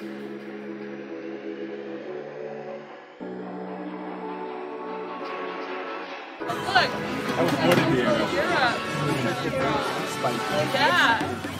Look. That was wooded there. Europe. Europe. Yeah.